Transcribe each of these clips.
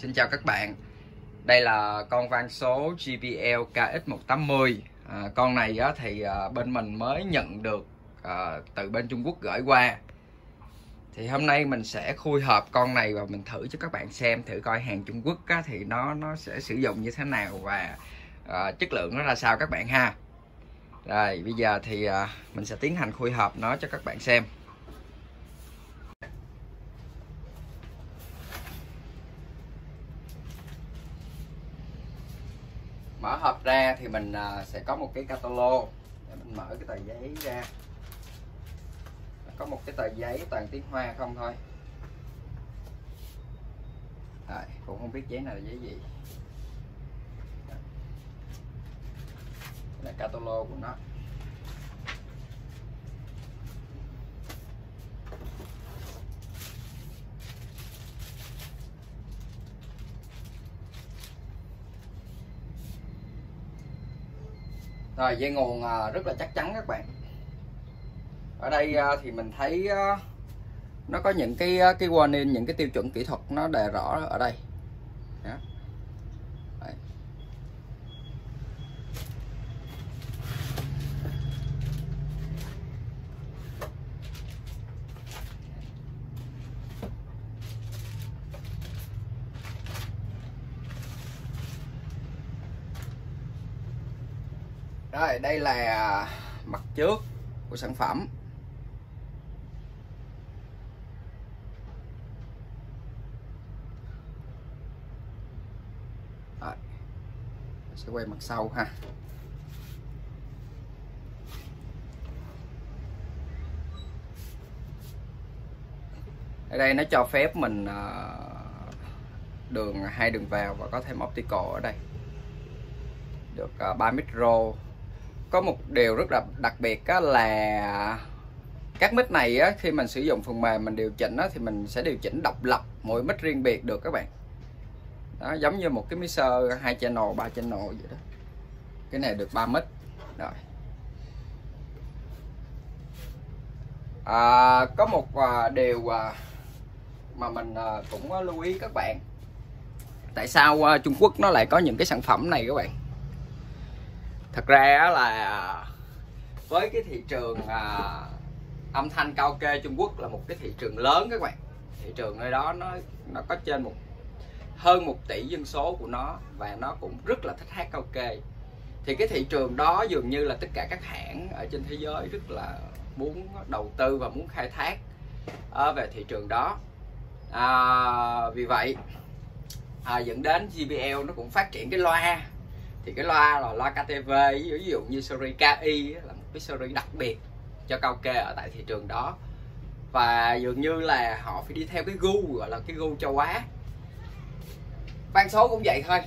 Xin chào các bạn. Đây là con van số GPL KX180 à, Con này á, thì à, bên mình mới nhận được à, từ bên Trung Quốc gửi qua. Thì hôm nay mình sẽ khui hộp con này và mình thử cho các bạn xem Thử coi hàng Trung Quốc á, thì nó nó sẽ sử dụng như thế nào và à, chất lượng nó ra sao các bạn ha. Rồi bây giờ thì à, mình sẽ tiến hành khui hộp nó cho các bạn xem. Mở hộp ra thì mình à, sẽ có một cái catalog để mình mở cái tờ giấy ra. Có một cái tờ giấy toàn tiếng hoa không thôi. À, cũng không biết giấy này là giấy gì. Đây là catalog của nó. Rồi, dây nguồn à, rất là chắc chắn các bạn. Ở đây à, thì mình thấy à, nó có những cái cái warning, những cái tiêu chuẩn kỹ thuật nó đề rõ ở đây. Rồi đây là mặt trước của sản phẩm. Rồi. sẽ quay mặt sau ha. Ở đây nó cho phép mình ờ, đường, hai đường vào và có thêm optical ở đây. Được ờ, 3 micro có một điều rất là đặc biệt á, là các mic này á, khi mình sử dụng phần mềm mình điều chỉnh á, thì mình sẽ điều chỉnh độc lập mỗi mic riêng biệt được các bạn. Đó giống như một cái mixer hai channel ba channel vậy đó. Cái này được 3 mic. Rồi. À, có một à, điều à, mà mình à, cũng à, lưu ý các bạn. Tại sao à, Trung Quốc nó lại có những cái sản phẩm này các bạn? Thật ra là với cái thị trường à, âm thanh cao kê Trung Quốc là một cái thị trường lớn các bạn. Thị trường nơi đó nó nó có trên một hơn một tỷ dân số của nó và nó cũng rất là thích hát cao kê thì cái thị trường đó dường như là tất cả các hãng ở trên thế giới rất là muốn đầu tư và muốn khai thác à, về thị trường đó. À, vì vậy à, dẫn đến JBL nó cũng phát triển cái loa thì cái loa là loa KTV ví dụ như series KI là một cái series đặc biệt cho cao kê ở tại thị trường đó. Và dường như là họ phải đi theo cái gu gọi là cái gu châu Á. Van số cũng vậy thôi.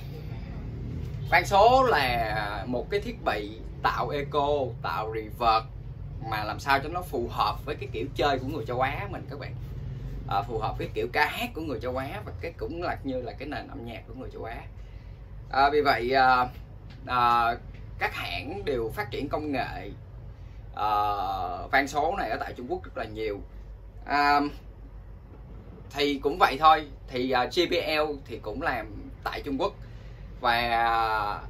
Van số là một cái thiết bị tạo eco tạo reverb mà làm sao cho nó phù hợp với cái kiểu chơi của người châu Á mình các bạn. À, phù hợp với kiểu ca hát của người châu Á và cái cũng là như là cái nền âm nhạc của người châu Á. À, vì vậy à, à, các hãng đều phát triển công nghệ à, van số này ở tại Trung Quốc rất là nhiều. À, thì cũng vậy thôi. Thì uh, JBL thì cũng làm tại Trung Quốc. Và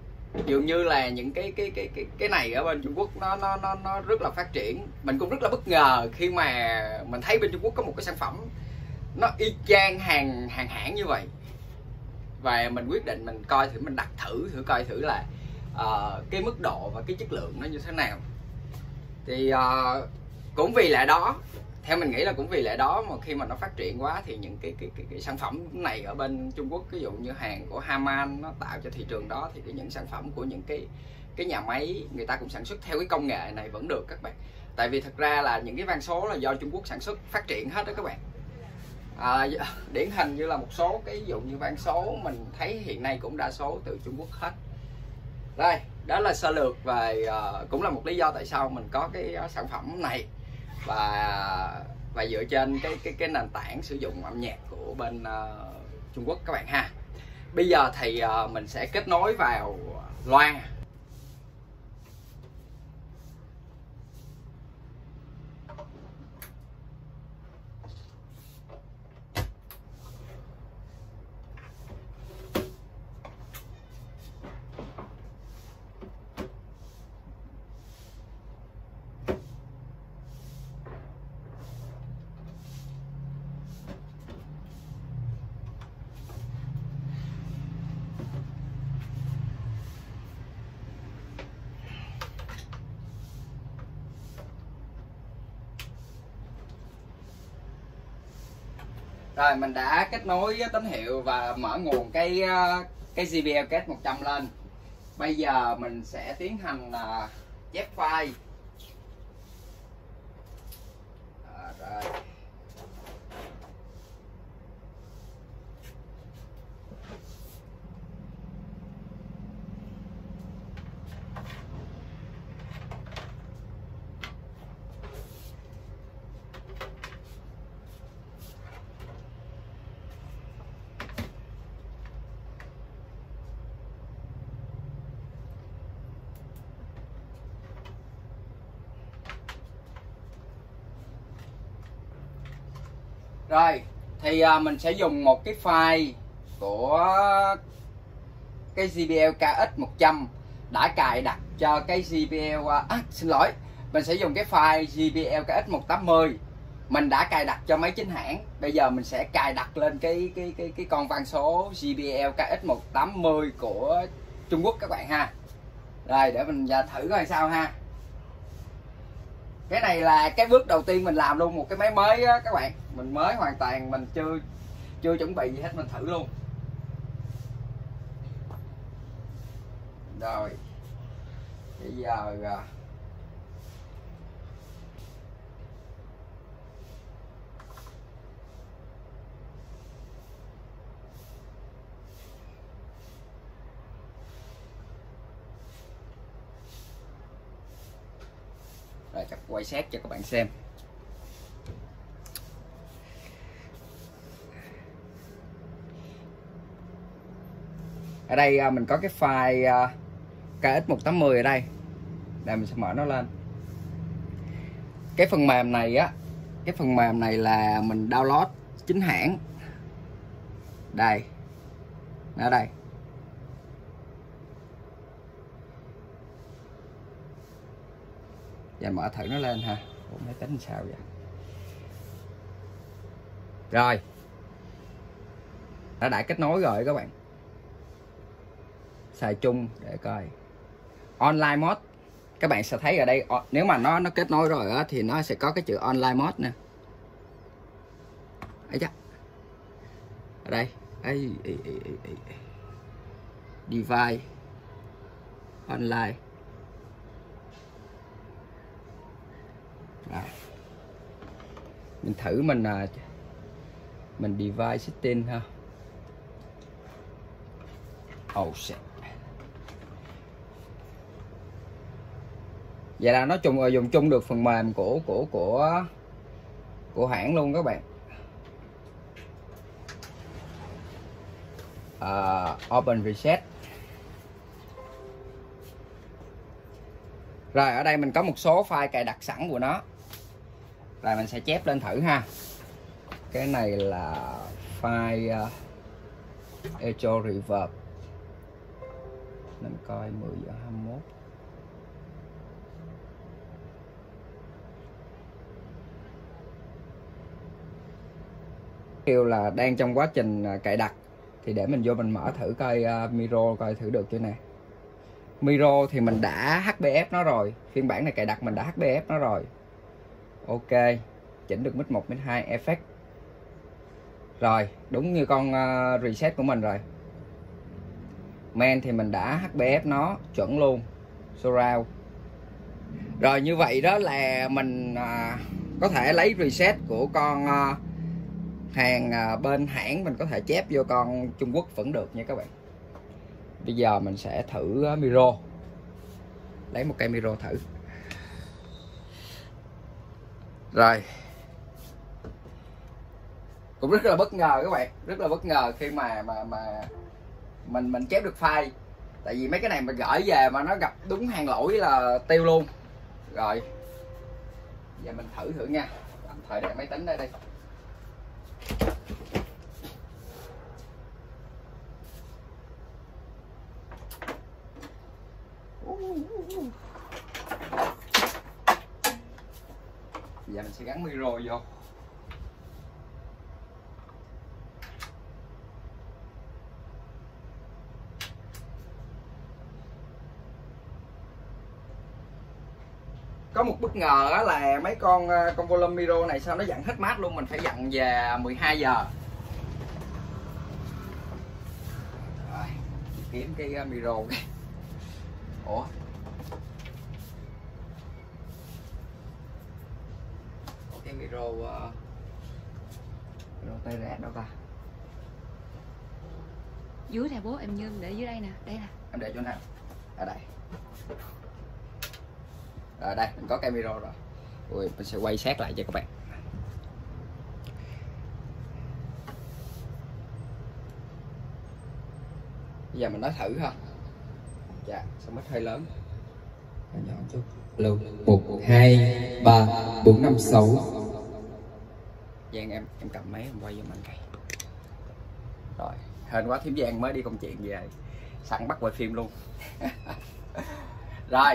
dường như là những cái cái cái cái cái này ở bên Trung Quốc nó nó nó nó rất là phát triển. Mình cũng rất là bất ngờ khi mà mình thấy bên Trung Quốc có một cái sản phẩm nó y chang hàng hàng hãng như vậy. Và mình quyết định mình coi thử mình đặt thử thử coi thử là uh, cái mức độ và cái chất lượng nó như thế nào. Thì uh, cũng vì lẽ đó theo mình nghĩ là cũng vì lẽ đó mà khi mà nó phát triển quá thì những cái cái cái, cái sản phẩm này ở bên Trung Quốc ví dụ như hàng của Haman nó tạo cho thị trường đó thì cái những sản phẩm của những cái cái nhà máy người ta cũng sản xuất theo cái công nghệ này vẫn được các bạn. Tại vì thật ra là những cái van số là do Trung Quốc sản xuất phát triển hết đó các bạn. À, điển hình như là một số cái ví dụ như van số mình thấy hiện nay cũng đa số từ Trung Quốc hết đây đó là sơ lược về uh, cũng là một lý do tại sao mình có cái uh, sản phẩm này. Và và dựa trên cái cái cái nền tảng sử dụng âm nhạc của bên uh, Trung Quốc các bạn ha. Bây giờ thì uh, mình sẽ kết nối vào loa rồi mình đã kết nối tín hiệu và mở nguồn cái ờ, cái JBL kết 100 lên. Bây giờ mình sẽ tiến hành là chép file. À, rồi. Rồi thì à, mình sẽ dùng một cái file của cái JBL KX100 đã cài đặt cho cái JBL à, à, xin lỗi mình sẽ dùng cái file JBL KX180 mình đã cài đặt cho máy chính hãng bây giờ mình sẽ cài đặt lên cái cái cái cái con van số JBL KX180 của Trung Quốc các bạn ha. Rồi để mình thử coi sao ha cái này là cái bước đầu tiên mình làm luôn, một cái máy mới á, các bạn. Mình mới hoàn toàn, mình chưa chưa chuẩn bị gì hết, mình thử luôn. Rồi. Bây giờ à, rồi chắc quay xét cho các bạn xem. Ở đây à, mình có cái file à, KX180 ở đây. Đây, mình sẽ mở nó lên. Cái phần mềm này á, cái phần mềm này là mình download chính hãng. Đây. Ở đây. Và mở thử nó lên ha. Ủa, máy tính sao vậy? Rồi. Đã đã kết nối rồi các bạn. Xài chung để coi. Online mode. Các bạn sẽ thấy ở đây nếu mà nó nó kết nối rồi đó, thì nó sẽ có cái chữ online mode nè. Ấy chắc ở đây. Ấy, ấy, ấy, ấy. device. Online. Đó. mình thử mình à, mình device setting ha. Oh shit. Vậy là nó chung dùng chung được phần mềm của của của của hãng luôn các bạn. Uh, open reset. Rồi ở đây mình có một số file cài đặt sẵn của nó là mình sẽ chép lên thử ha. Cái này là file uh, echo reverb. Mình coi 10 giờ 21 kêu là đang trong quá trình ờ, cài đặt. Thì để mình vô mình mở thử coi uh, Miro coi thử được chưa nè. Miro thì mình đã HBF nó rồi. Phiên bản này cài đặt mình đã HBF nó rồi ok chỉnh được mít 1 mít 2 effect. Rồi đúng như con uh, reset của mình rồi. Men thì mình đã HBF nó chuẩn luôn. Surround. Rồi như vậy đó là mình uh, có thể lấy reset của con uh, hàng bên hãng mình có thể chép vô con Trung Quốc vẫn được nha các bạn. Bây giờ mình sẽ thử à, micro lấy một cây micro thử rồi. Cũng rất là bất ngờ các bạn, rất là bất ngờ khi mà mà mà mình mình chép được file. Tại vì mấy cái này mình gửi về mà nó gặp đúng hàng lỗi là tiêu luôn. Rồi. Giờ mình thử thử nha. Thời đại máy tính đây đây giờ mình sẽ gắn micro vô. Có một bất ngờ đó là mấy con ờ, con volume miro này sao nó dặn hết mát luôn mình phải dặn về 12 giờ. Rồi, kiếm cái ờ, miro cái ủa? Cái micro uh, micro tay rẽ đâu ta? Dưới nè bố em như để dưới đây nè đây nè. Em để chỗ nào? Ở đây. Ở đây mình có cái micro rồi. Ui, mình sẽ quay sát lại cho các bạn. Bây giờ mình nói thử ha. Dạ sao mất hơi lớn? Nhỏ chút. Alo, một, hai, ba, bốn, năm, sáu. Giang em em cầm máy em quay vô màn cây rồi hên quá thím Giang mới đi công chuyện về sẵn bắt quay phim luôn rồi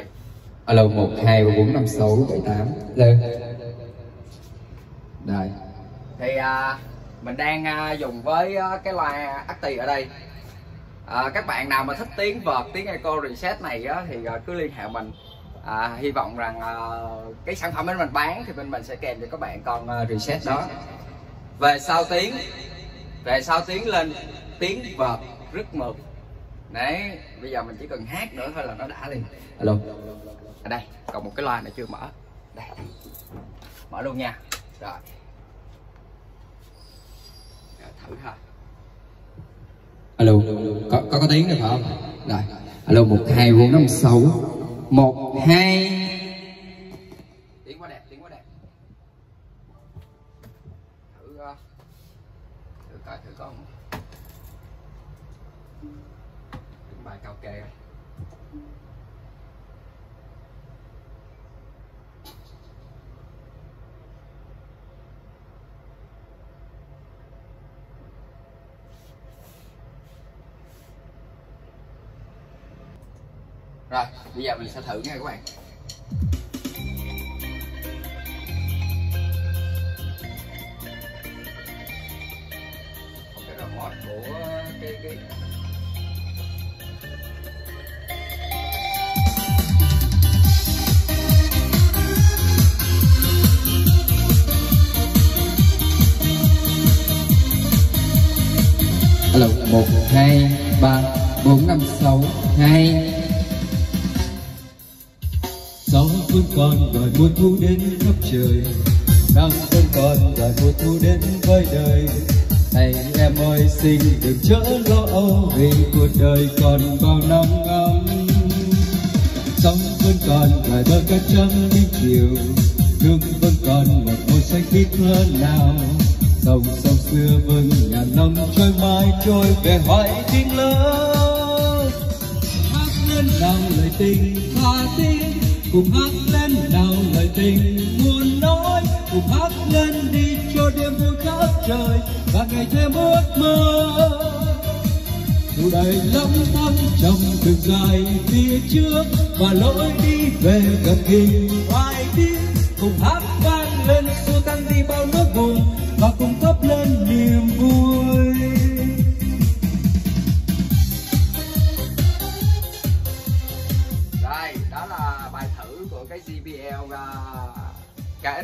Alo, một, hai, bốn, năm, sáu, bảy, tám. Lên. Đây. thì à, mình đang à, dùng với à, cái loa Acti ở đây à, các bạn nào mà thích tiếng vợt tiếng echo reset này á, thì à, cứ liên hệ mình à, hy vọng rằng à, cái sản phẩm bên mình bán thì bên mình sẽ kèm cho các bạn con à, reset đó về sau tiếng về sau tiếng lên tiếng vợt rất mượt đấy bây giờ mình chỉ cần hát nữa thôi là nó đã liền Alo. ở đây còn một cái loa này chưa mở đây mở luôn nha rồi Rồi, thử ha Alo, có có có tiếng được phải không? Rồi. Alo, một, hai, bốn, năm, sáu. Một, hai. tiếng quá đẹp tiếng quá đẹp thử uh, thử coi thử con tiếng bài cao kê này. rồi bây giờ mình sẽ thử nha các bạn. Cái remote của cái cái Alo, 1, 2, 3, 4, 5, 6, 2, phương còn đòi mùa thu đến khắp trời. Đang phương còn đòi mùa thu đến với đời. Này em ơi, xin đừng chớ lo âu vì cuộc đời còn bao năm ngóng sóng vẫn còn ngoài bờ cát trắng đi chiều. Nước vẫn còn, một màu xanh biết hơn nào. Dòng sông xưa vâng ngàn năm trôi mãi, trôi về hỏi kinh lớn hát lên lòng lời tình tha tiếng cùng hát lên nào lời tình muốn nói. Cùng hát lên đi cho đêm vui khắp trời và ngày thêm ước mơ. Dù đầy lắm thăng trong đường dài phía trước và lối đi về gần kề ai biết cùng hát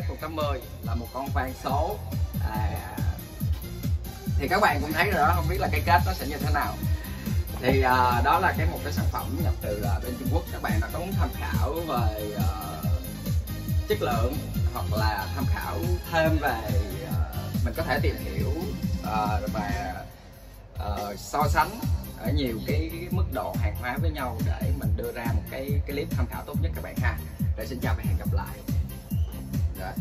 S180 là một con van số à, thì các bạn cũng thấy rồi đó không biết là cái kết nó sẽ như thế nào thì à, đó là cái một cái sản phẩm nhập từ à, bên Trung Quốc các bạn đã có muốn tham khảo về à, chất lượng hoặc là tham khảo thêm về à, mình có thể tìm hiểu à, và à, so sánh ở nhiều cái, cái mức độ hàng hóa với nhau để mình đưa ra một cái, cái clip tham khảo tốt nhất các bạn ha. để xin chào và hẹn gặp lại. Rồi.